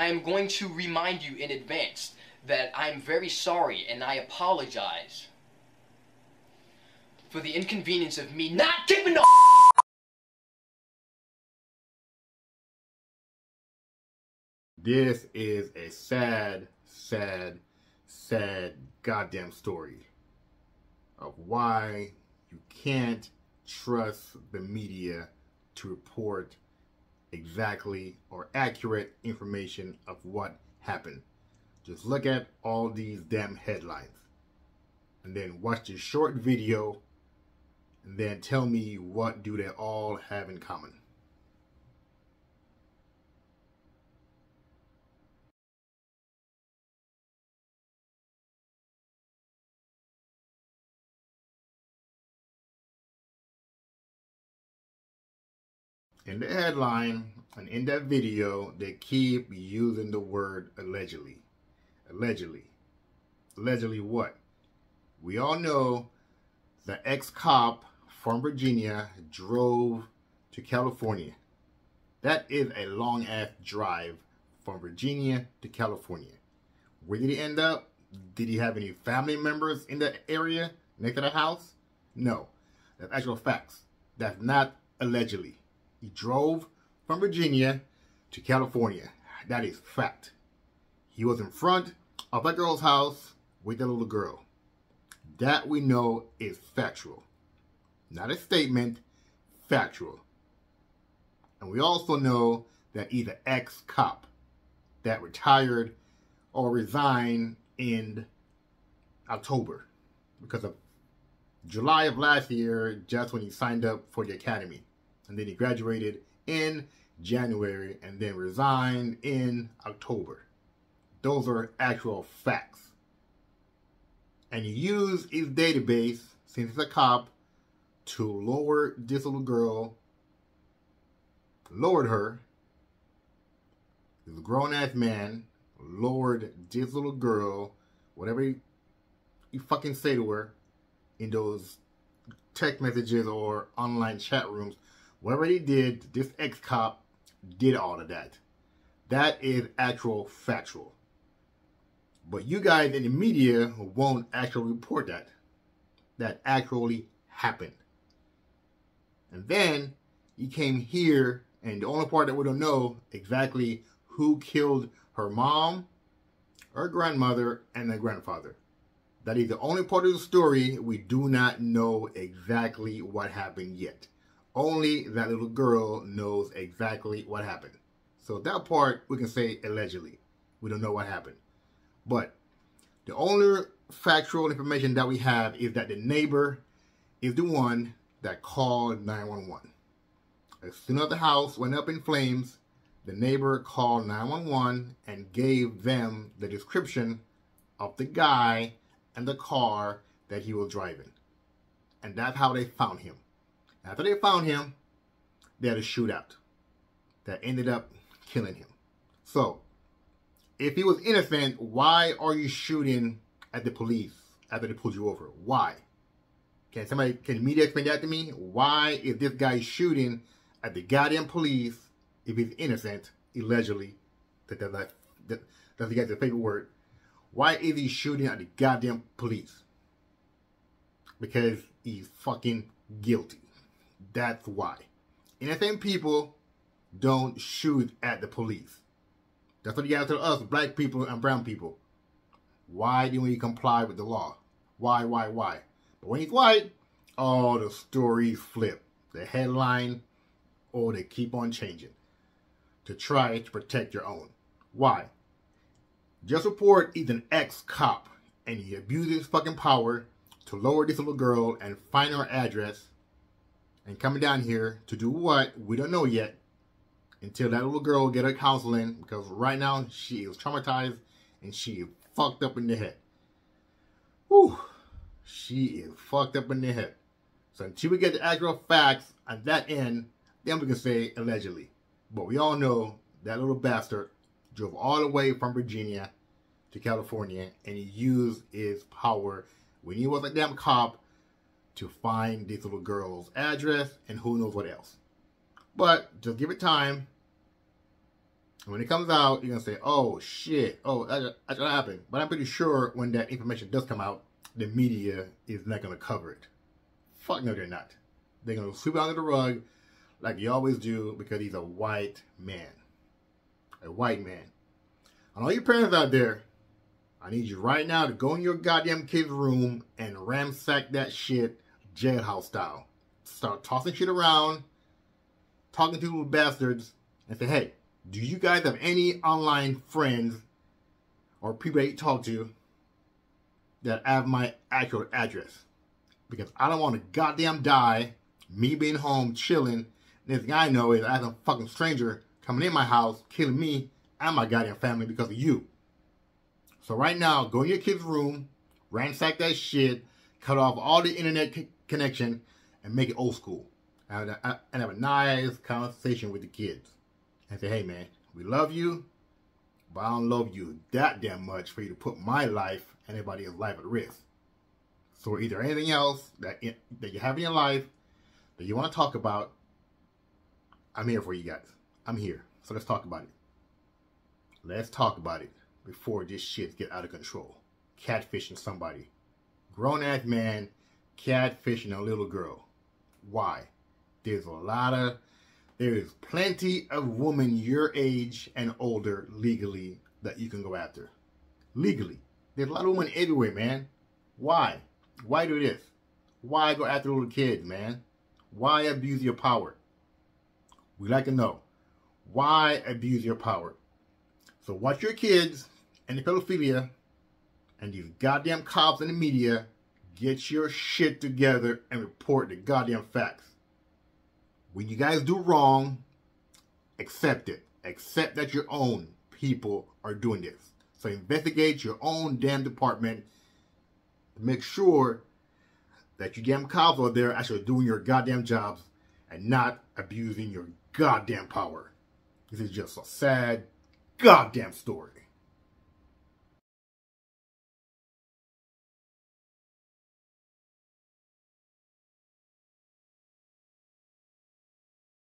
I am going to remind you in advance that I am very sorry and I apologize for the inconvenience of me not giving the This is a sad, sad, sad goddamn story of why you can't trust the media to report exactly or accurate information of what happened. Just look at all these damn headlines and then watch this short video and then tell me what do they all have in common. In the headline and in that video, they keep using the word allegedly. Allegedly. Allegedly what? We all know the ex-cop from Virginia drove to California. That is a long-ass drive from Virginia to California. Where did he end up? Did he have any family members in the area next to the house? No. That's actual facts. That's not allegedly. He drove from Virginia to California. That is fact. He was in front of that girl's house with the little girl. That we know is factual. Not a statement, factual. And we also know that he's an ex-cop that retired or resigned in October because of July of last year, just when he signed up for the academy and then he graduated in January and then resigned in October. Those are actual facts. And he used his database, since he's a cop, to lower this little girl, lowered her. He's a grown ass man, lowered this little girl, whatever you, you fucking say to her in those text messages or online chat rooms Whatever he did, this ex-cop did all of that. That is actual factual. But you guys in the media won't actually report that. That actually happened. And then he came here, and the only part that we don't know exactly who killed her mom, her grandmother, and her grandfather. That is the only part of the story we do not know exactly what happened yet. Only that little girl knows exactly what happened. So that part we can say allegedly. We don't know what happened. But the only factual information that we have is that the neighbor is the one that called 911. As soon as the house went up in flames, the neighbor called 911 and gave them the description of the guy and the car that he was driving. And that's how they found him. After they found him, they had a shootout that ended up killing him. So, if he was innocent, why are you shooting at the police after they pulled you over? Why? Can somebody, can media explain that to me? Why is this guy shooting at the goddamn police if he's innocent, allegedly? That, that that's the favorite word. Why is he shooting at the goddamn police? Because he's fucking guilty. That's why. Innocent people don't shoot at the police. That's what you gotta tell us, black people and brown people. Why do we comply with the law? Why, why, why? But when he's white, all the stories flip. The headline, or they keep on changing to try to protect your own. Why? Just report he's an ex-cop and he abuses fucking power to lower this little girl and find her address and coming down here to do what? We don't know yet until that little girl get her counseling because right now she is traumatized and she is fucked up in the head. Whew. She is fucked up in the head. So until we get the actual facts on that end, then we can say allegedly. But we all know that little bastard drove all the way from Virginia to California and he used his power when he was a damn cop to find this little girl's address and who knows what else. But just give it time. So when it comes out, you're gonna say, "Oh shit! Oh, that, that's what happened." But I'm pretty sure when that information does come out, the media is not gonna cover it. Fuck no, they're not. They're gonna sweep it under the rug, like you always do, because he's a white man. A white man. And all you parents out there, I need you right now to go in your goddamn kid's room and ransack that shit jailhouse style. Start tossing shit around, talking to little bastards, and say, hey, do you guys have any online friends or people that you talk to that have my actual address? Because I don't want to goddamn die, me being home, chilling, this thing I know is as a fucking stranger coming in my house, killing me and my goddamn family because of you. So right now, go in your kid's room, ransack that shit, cut off all the internet connection, and make it old school. And, and have a nice conversation with the kids. And say, hey man, we love you, but I don't love you that damn much for you to put my life and else's life at risk. So either anything else that that you have in your life that you want to talk about, I'm here for you guys. I'm here. So let's talk about it. Let's talk about it before this shit get out of control. Catfishing somebody. Grown ass man catfishing a little girl. Why? There's a lot of there is plenty of women your age and older legally that you can go after. Legally. There's a lot of women everywhere, man. Why? Why do this? Why go after little kids, man? Why abuse your power? We like to know. Why abuse your power? So watch your kids and the pedophilia and these goddamn cops and the media get your shit together and report the goddamn facts. When you guys do wrong, accept it. Accept that your own people are doing this. So investigate your own damn department make sure that you damn cops are there actually doing your goddamn jobs and not abusing your goddamn power. This is just a sad goddamn story.